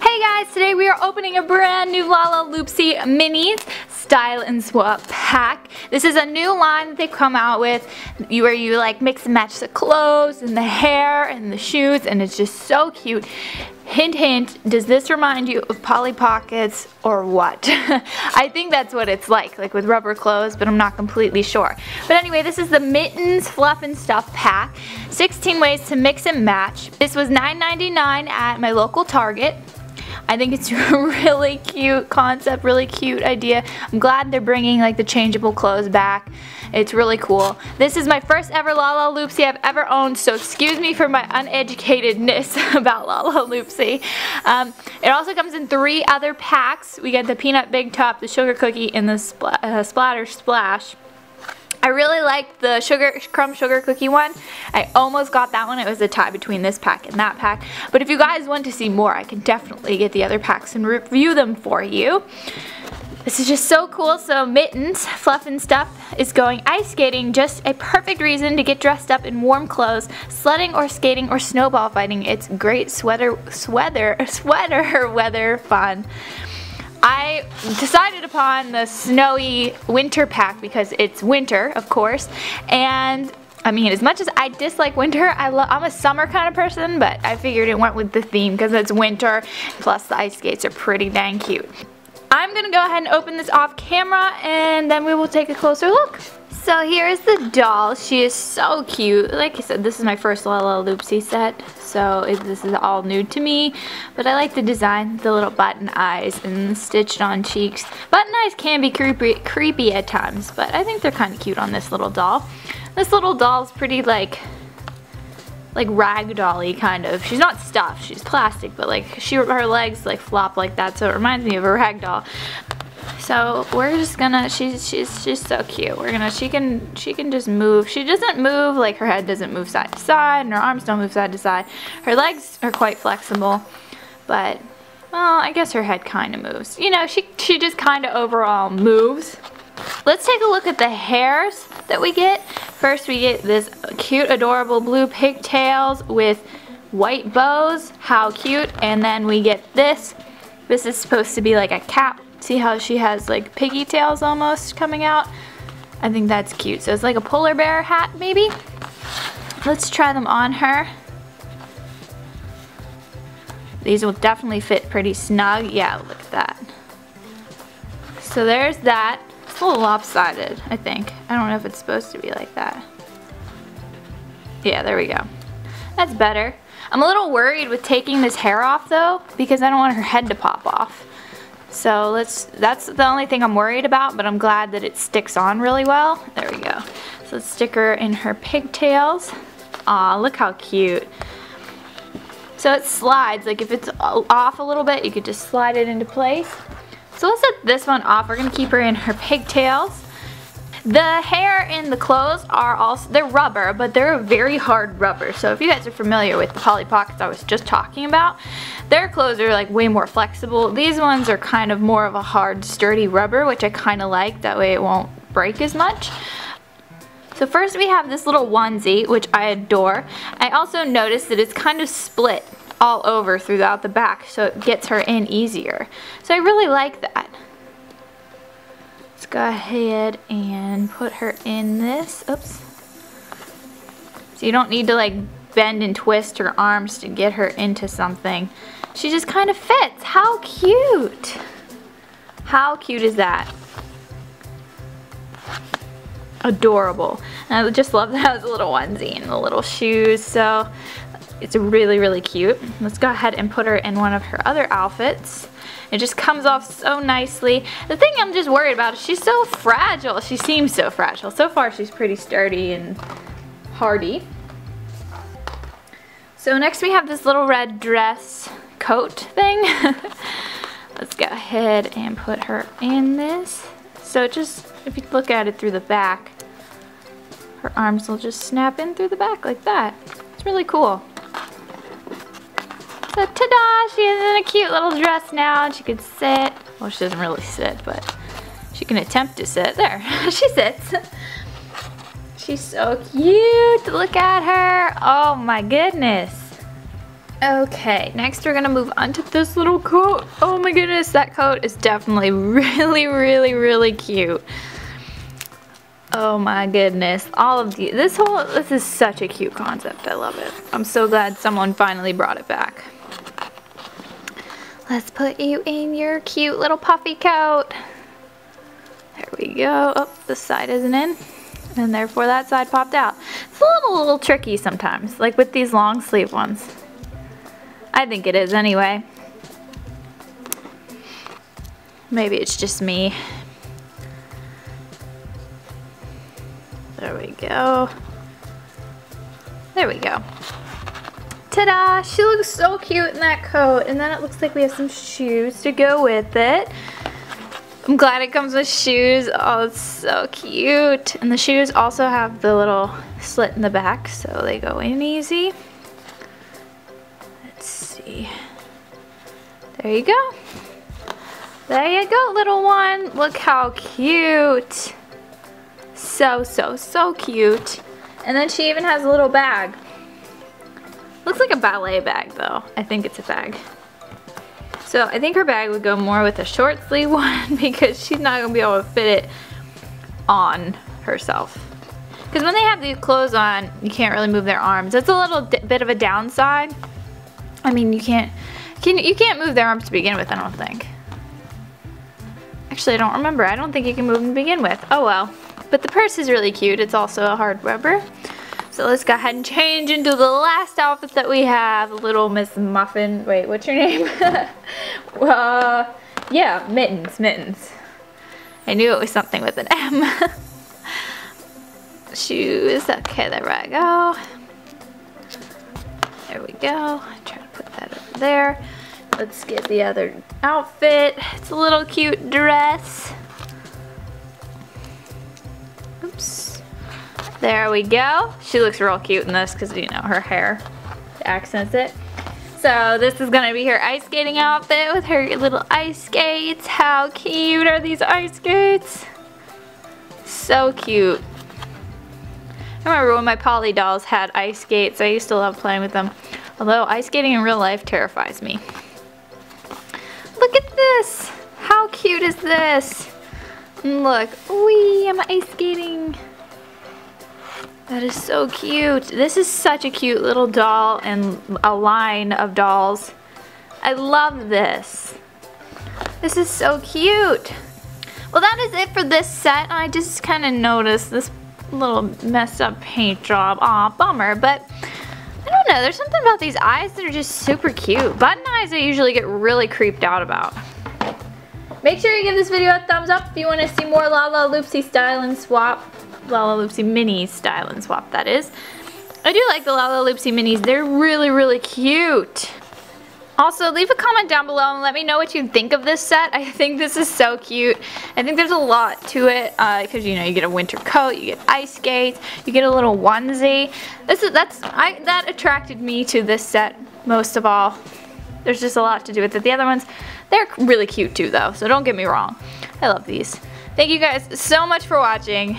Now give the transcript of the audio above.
Hey guys, today we are opening a brand new Lalaloopsy Minis Style and Swap pack. This is a new line that they come out with where you like mix and match the clothes and the hair and the shoes and it's just so cute. Hint hint, does this remind you of Polly Pockets or what? I think that's what it's like, like with rubber clothes, but I'm not completely sure. But anyway, this is the Mittens Fluff and Stuff pack. 16 ways to mix and match. This was $9.99 at my local Target. I think it's a really cute concept, really cute idea. I'm glad they're bringing like the changeable clothes back. It's really cool. This is my first ever La La Lalaloopsy I've ever owned, so excuse me for my uneducatedness about la Lalaloopsy. Um, it also comes in three other packs. We get the peanut big top, the sugar cookie, and the spl uh, splatter splash. I really liked the sugar crumb sugar cookie one. I almost got that one. It was a tie between this pack and that pack. But if you guys want to see more, I can definitely get the other packs and review them for you. This is just so cool. So Mittens, Fluff and Stuff, is going ice skating. Just a perfect reason to get dressed up in warm clothes, sledding or skating or snowball fighting. It's great sweater, sweater, sweater weather fun. I decided upon the snowy winter pack because it's winter, of course, and I mean, as much as I dislike winter, I am a summer kind of person, but I figured it went with the theme because it's winter, plus the ice skates are pretty dang cute. I'm to go ahead and open this off camera, and then we will take a closer look. So here's the doll. She is so cute. Like I said, this is my first Lalaloopsy set, so it, this is all new to me. But I like the design, the little button eyes and stitched on cheeks. Button eyes can be creepy, creepy at times, but I think they're kind of cute on this little doll. This little doll is pretty like like rag dolly kind of. She's not stuffed, she's plastic, but like she her legs like flop like that, so it reminds me of a rag doll. So we're just gonna, she's, she's, she's so cute. We're gonna, she can, she can just move. She doesn't move, like her head doesn't move side to side and her arms don't move side to side. Her legs are quite flexible, but, well, I guess her head kind of moves. You know, she, she just kind of overall moves. Let's take a look at the hairs that we get. First we get this cute, adorable blue pigtails with white bows. How cute. And then we get this. This is supposed to be like a cap See how she has like piggy tails almost coming out? I think that's cute. So it's like a polar bear hat maybe? Let's try them on her. These will definitely fit pretty snug. Yeah, look at that. So there's that. It's a little lopsided, I think. I don't know if it's supposed to be like that. Yeah, there we go. That's better. I'm a little worried with taking this hair off though, because I don't want her head to pop off. So let's, that's the only thing I'm worried about, but I'm glad that it sticks on really well. There we go. So let's stick her in her pigtails. Aw, look how cute. So it slides, like if it's off a little bit, you could just slide it into place. So let's set this one off. We're gonna keep her in her pigtails. The hair and the clothes are also, they're rubber, but they're a very hard rubber. So if you guys are familiar with the Polly Pockets I was just talking about, their clothes are like way more flexible. These ones are kind of more of a hard, sturdy rubber, which I kind of like. That way it won't break as much. So first we have this little onesie, which I adore. I also noticed that it's kind of split all over throughout the back, so it gets her in easier. So I really like that go ahead and put her in this. Oops. So you don't need to like bend and twist her arms to get her into something. She just kind of fits. How cute. How cute is that? Adorable. And I just love that as a little onesie and the little shoes. So it's really, really cute. Let's go ahead and put her in one of her other outfits. It just comes off so nicely. The thing I'm just worried about is she's so fragile. She seems so fragile. So far she's pretty sturdy and hardy. So next we have this little red dress coat thing. Let's go ahead and put her in this. So just, if you look at it through the back, her arms will just snap in through the back like that. It's really cool. So ta-da, she is in a cute little dress now. and She can sit. Well, she doesn't really sit, but she can attempt to sit. There, she sits. She's so cute. Look at her. Oh my goodness. Okay, next we're gonna move on to this little coat. Oh my goodness, that coat is definitely really, really, really cute. Oh my goodness, all of the, this whole, this is such a cute concept. I love it. I'm so glad someone finally brought it back. Let's put you in your cute little puffy coat. There we go. Oh, this side isn't in. And therefore that side popped out. It's a little, little tricky sometimes, like with these long sleeve ones. I think it is anyway. Maybe it's just me. There we go. There we go. Ta-da! She looks so cute in that coat. And then it looks like we have some shoes to go with it. I'm glad it comes with shoes. Oh, it's so cute. And the shoes also have the little slit in the back, so they go in easy Let's see. There you go. There you go, little one. Look how cute. So, so, so cute. And then she even has a little bag. Looks like a ballet bag though. I think it's a bag. So I think her bag would go more with a short sleeve one because she's not gonna be able to fit it on herself. Because when they have these clothes on, you can't really move their arms. That's a little bit of a downside. I mean, you can't, can you can't move their arms to begin with, I don't think. Actually, I don't remember. I don't think you can move them to begin with. Oh well. But the purse is really cute. It's also a hard rubber. So let's go ahead and change into the last outfit that we have. Little Miss Muffin. Wait, what's your name? uh, yeah, Mittens, Mittens. I knew it was something with an M. Shoes. Okay, there we go. There we go. Try to put that over there. Let's get the other outfit. It's a little cute dress. Oops. There we go. She looks real cute in this because, you know, her hair accents it. So this is going to be her ice skating outfit with her little ice skates. How cute are these ice skates? So cute. I remember when my Polly dolls had ice skates. I used to love playing with them. Although ice skating in real life terrifies me. Look at this! How cute is this? look, wee, I'm ice skating. That is so cute. This is such a cute little doll and a line of dolls. I love this. This is so cute. Well, that is it for this set. I just kind of noticed this little messed up paint job. Aw, bummer, but I don't know. There's something about these eyes that are just super cute. Button eyes I usually get really creeped out about. Make sure you give this video a thumbs up if you want to see more Lala Loopsy style and swap. Lala Loopsy mini style and swap, that is. I do like the Lala Loopsy minis. They're really, really cute. Also, leave a comment down below and let me know what you think of this set. I think this is so cute. I think there's a lot to it because, uh, you know, you get a winter coat, you get ice skates, you get a little onesie. This is, that's, I, that attracted me to this set most of all. There's just a lot to do with it. The other ones, they're really cute too though, so don't get me wrong. I love these. Thank you guys so much for watching,